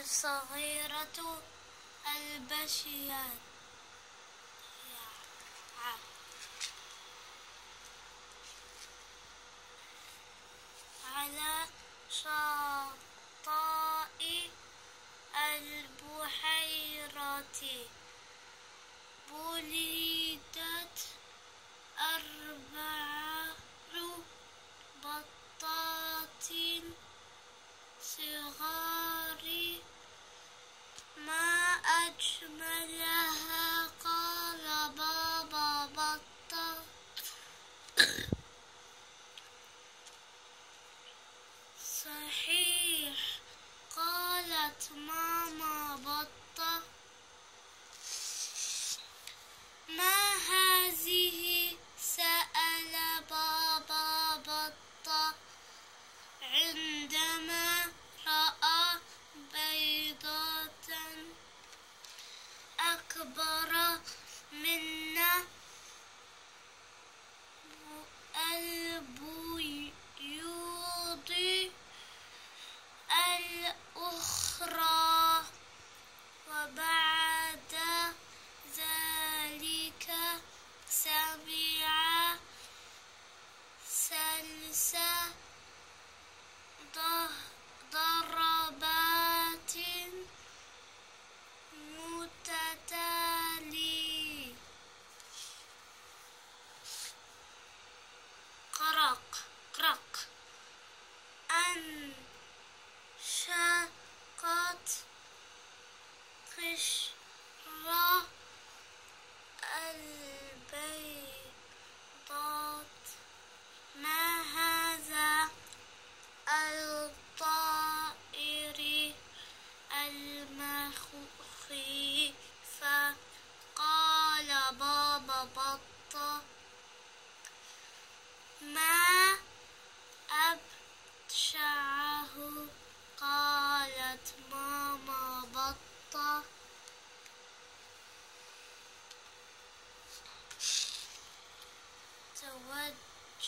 الصغيرة البشيات But mama, but the... Mama.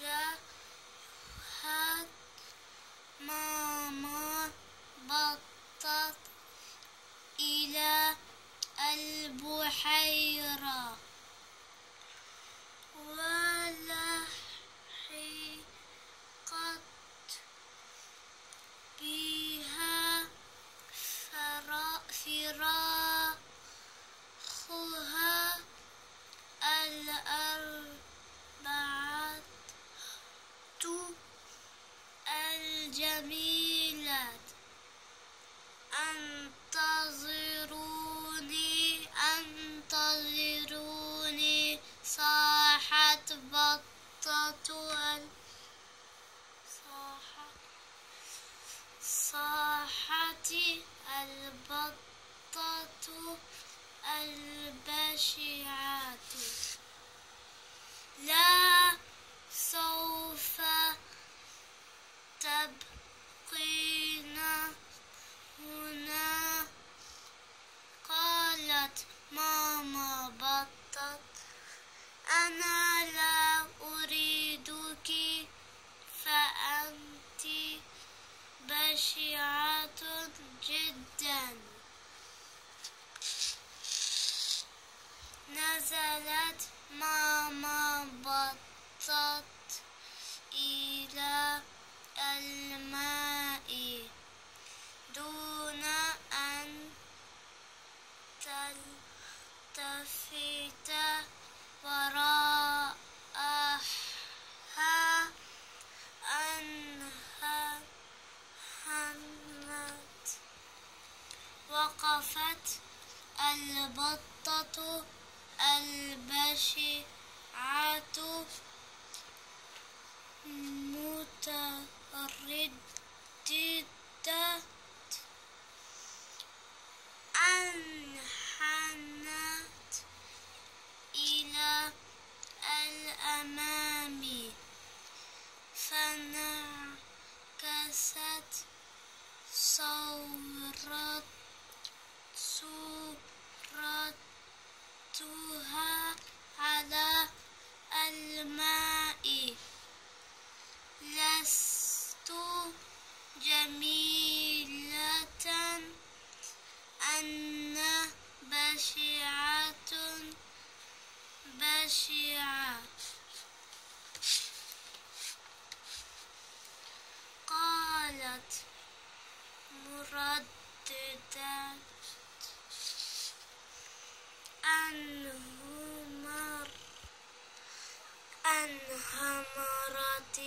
وجهك ماما بطت إلى البحيرة ولحقت بها فرائر البشعات البطة البشعة مترددة. أنحنت إلى الأمام فانعكست صورة سوق أفرضتها على الماء. لست جميلة أنا بشعة بشعة. قالت مرددا أنهمر أنهمرت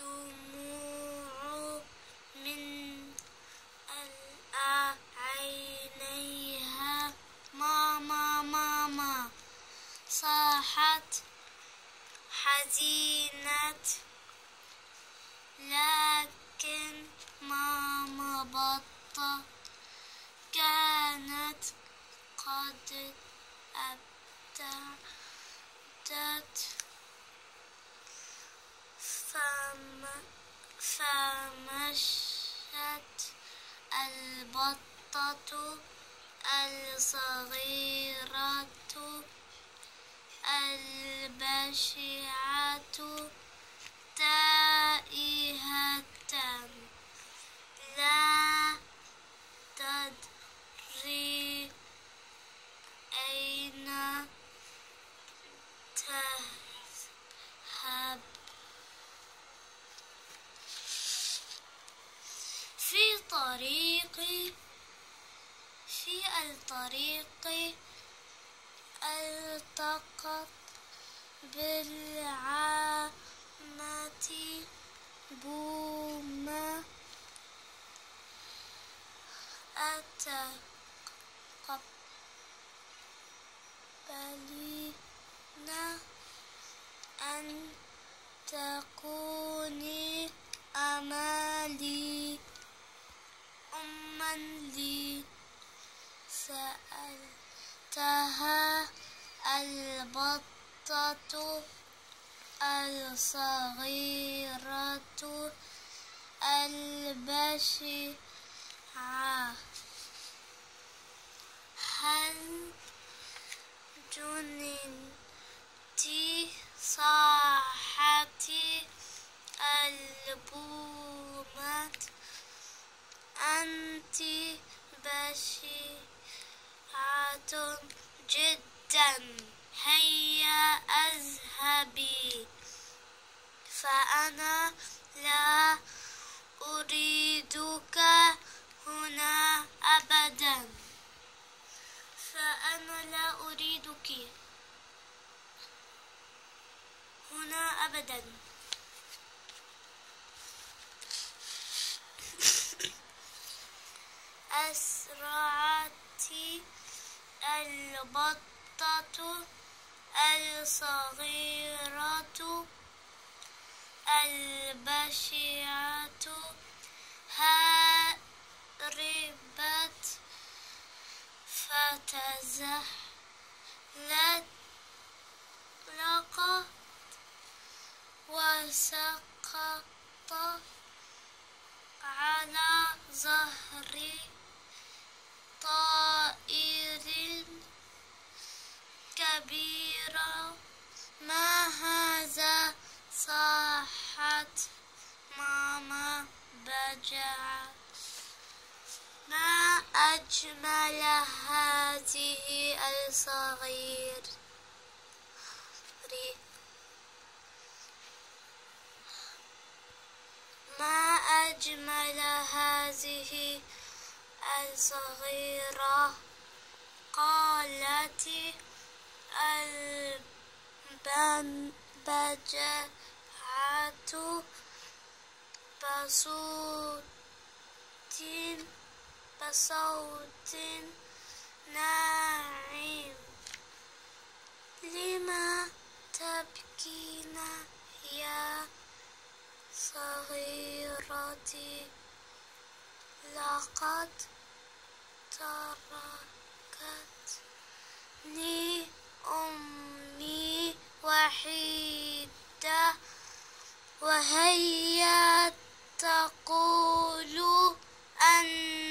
الدموع من عينيها ماما ماما صاحت حزينة لكن ماما بطة كانت قد أبدت فم فمشت البطة الصغيرة البشعة تائهة لا تدري أين تذهب في طريقي في الطريق التقت بالعامة بوما أتقبلين أن تكوني أمالي أما لي سألتها البطة الصغيرة البشعة هل جننت صاحتي فأنا لا أريدك هنا أبدا. أسرعت البطة الصغيرة البشعة فتزحلت لقت وسقط على ظهر طائر كبير. ما هذا صاحت ماما بجعة ما أجمل هذه الصغير. ما أجمل هذه الصغيرة؟ قالت البجعة بصوت بصوت ناعم لما تبكين يا صغيرتي؟ لقد تركتني أمي وحيدة وهي تقول أنني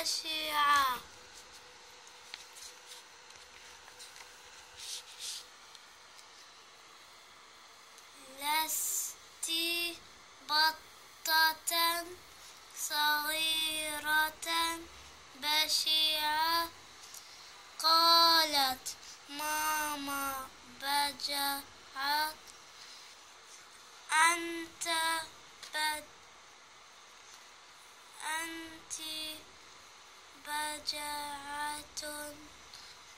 خاشعة لست بطة صغيرة بشعة قالت ماما بجأ بجعة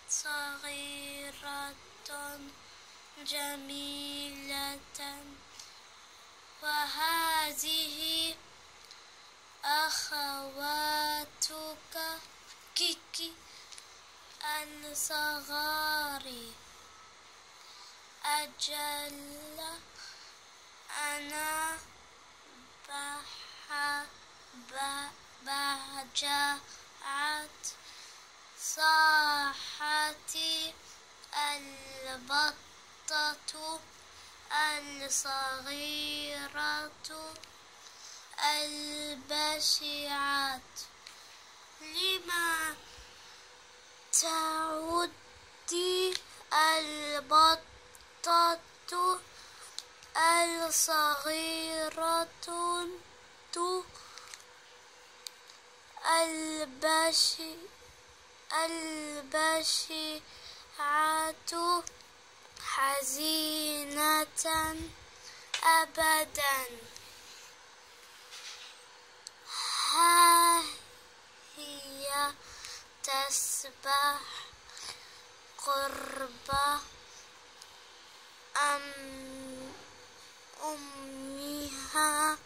صغيرة جميلة وهذه أخواتك كيكي الصغار أجل أنا بح بجعت صاحتي البطة الصغيرة البشعة لما تعدي البطة الصغيرة البشعة حزينة أبدا. ها هي تسبح قرب أم أمها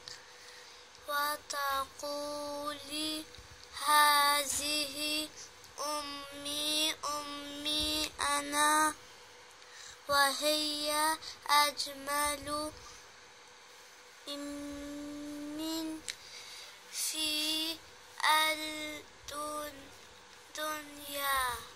وتقول وهي أجمل من في الدنيا.